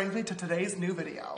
brings me to today's new video.